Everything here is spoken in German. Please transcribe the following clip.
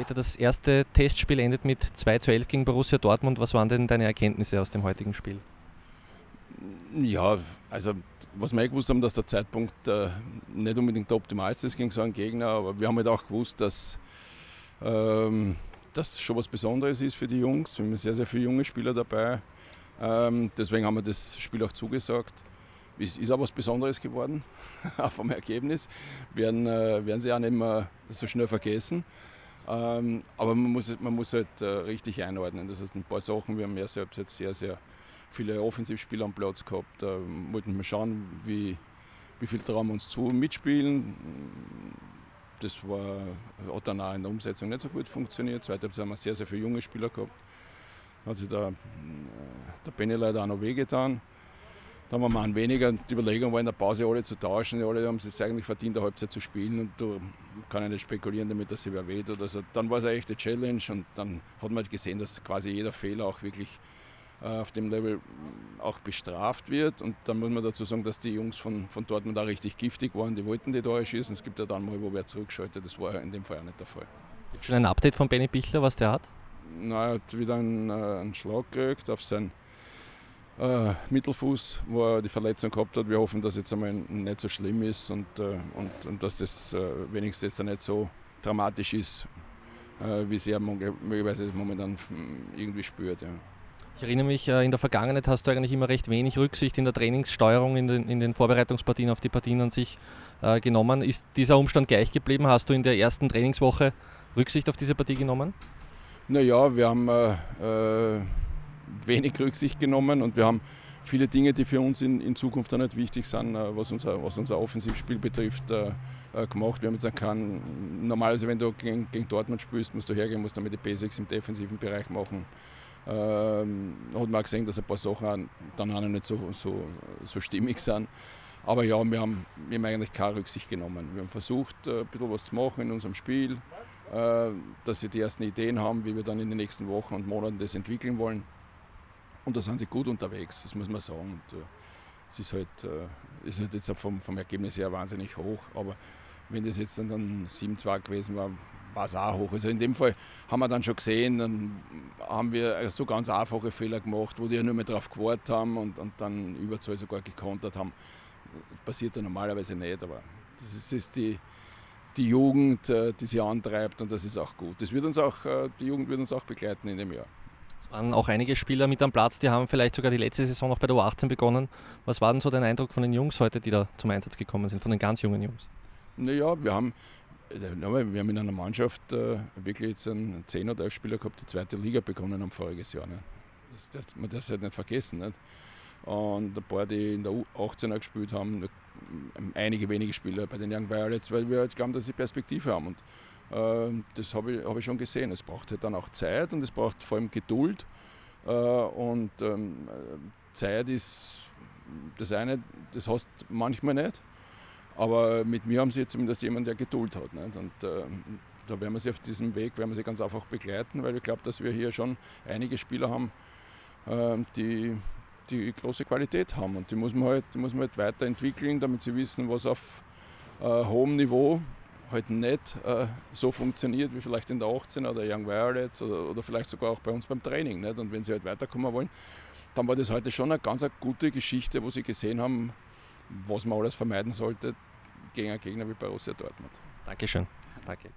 Peter, das erste Testspiel endet mit 2 zu 11 gegen Borussia Dortmund. Was waren denn deine Erkenntnisse aus dem heutigen Spiel? Ja, also was wir eh gewusst haben, dass der Zeitpunkt äh, nicht unbedingt der optimalste ist gegen so einen Gegner, aber wir haben halt auch gewusst, dass ähm, das schon was Besonderes ist für die Jungs. Wir haben sehr, sehr viele junge Spieler dabei. Ähm, deswegen haben wir das Spiel auch zugesagt. Es ist auch was Besonderes geworden, auch vom Ergebnis. Werden, äh, werden sie auch nicht mehr so schnell vergessen. Ähm, aber man muss, man muss halt äh, richtig einordnen. Das heißt, ein paar Sachen, wir haben ja selbst jetzt sehr, sehr viele Offensivspieler am Platz gehabt. Da wollten wir schauen, wie, wie viel wir uns zu mitspielen. Das war, hat dann auch in der Umsetzung nicht so gut funktioniert. Zweitens haben wir sehr, sehr viele junge Spieler gehabt. Da hat sich der, der Benny leider auch noch wehgetan. Da haben wir ein weniger. Die Überlegung war in der Pause alle zu tauschen. Alle haben es eigentlich verdient, eine Halbzeit zu spielen. Und da kann ich nicht spekulieren damit, dass sie wer weht oder so. Dann war es eine echte Challenge und dann hat man halt gesehen, dass quasi jeder Fehler auch wirklich äh, auf dem Level auch bestraft wird. Und dann muss man dazu sagen, dass die Jungs von, von Dortmund da richtig giftig waren. Die wollten die Tore schießen. Es gibt ja dann mal, wo wer zurückschaltet. Das war in dem Fall auch nicht der Fall. Gibt es schon ein Update von Benny Bichler, was der hat? Na, er hat wieder einen, äh, einen Schlag gekriegt auf seinen äh, Mittelfuß, wo er die Verletzung gehabt hat. Wir hoffen, dass jetzt einmal nicht so schlimm ist und, äh, und, und dass das äh, wenigstens jetzt nicht so dramatisch ist, äh, wie er möglicherweise momentan irgendwie spürt. Ja. Ich erinnere mich, äh, in der Vergangenheit hast du eigentlich immer recht wenig Rücksicht in der Trainingssteuerung, in den, in den Vorbereitungspartien auf die Partien an sich äh, genommen. Ist dieser Umstand gleich geblieben? Hast du in der ersten Trainingswoche Rücksicht auf diese Partie genommen? Naja, wir haben wenig Rücksicht genommen und wir haben viele Dinge, die für uns in, in Zukunft auch nicht wichtig sind, äh, was unser, was unser Offensivspiel betrifft, äh, gemacht. Wir haben jetzt keinen, normalerweise, wenn du gegen, gegen Dortmund spielst, musst du hergehen, musst damit die Basics im defensiven Bereich machen. Ähm, hat man auch gesehen, dass ein paar Sachen dann auch nicht so, so, so stimmig sind. Aber ja, wir haben, wir haben eigentlich keine Rücksicht genommen. Wir haben versucht, äh, ein bisschen was zu machen in unserem Spiel, äh, dass sie die ersten Ideen haben, wie wir dann in den nächsten Wochen und Monaten das entwickeln wollen. Und da sind sie gut unterwegs, das muss man sagen. Und, äh, es ist halt, ist halt jetzt vom, vom Ergebnis her wahnsinnig hoch, aber wenn das jetzt dann, dann 7-2 gewesen war, war es auch hoch. Also in dem Fall haben wir dann schon gesehen, dann haben wir so ganz einfache Fehler gemacht, wo die ja nur mehr drauf gewartet haben und, und dann Überzahl sogar gekontert haben. Das passiert ja normalerweise nicht, aber das ist, ist die, die Jugend, äh, die sie antreibt und das ist auch gut. Das wird uns auch, äh, die Jugend wird uns auch begleiten in dem Jahr. Es waren auch einige Spieler mit am Platz, die haben vielleicht sogar die letzte Saison noch bei der U18 begonnen. Was war denn so dein Eindruck von den Jungs heute, die da zum Einsatz gekommen sind, von den ganz jungen Jungs? Naja, wir haben wir haben in einer Mannschaft äh, wirklich jetzt einen 10 oder 11 Spieler gehabt, die zweite Liga begonnen haben voriges Jahr. Ne? Das, man darf es halt nicht vergessen. Nicht? Und ein paar, die in der U18er gespielt haben, einige wenige Spieler bei den Young Violets, weil wir halt glauben, dass sie Perspektive haben. Und äh, das habe ich, hab ich schon gesehen. Es braucht halt dann auch Zeit und es braucht vor allem Geduld. Äh, und ähm, Zeit ist das eine, das hast manchmal nicht. Aber mit mir haben sie zumindest jemanden, der Geduld hat. Nicht? Und äh, da werden wir sie auf diesem Weg werden wir sie ganz einfach begleiten, weil ich glaube, dass wir hier schon einige Spieler haben, äh, die, die große Qualität haben. Und die muss man halt, die muss man halt weiterentwickeln, damit sie wissen, was auf äh, hohem Niveau halt nicht äh, so funktioniert wie vielleicht in der 18 oder Young Violets oder, oder, vielleicht sogar auch bei uns beim Training. Nicht? Und wenn sie halt weiterkommen wollen, dann war das heute schon eine ganz eine gute Geschichte, wo sie gesehen haben, was man alles vermeiden sollte, gegen einen Gegner wie Borussia Dortmund. Dankeschön. Danke.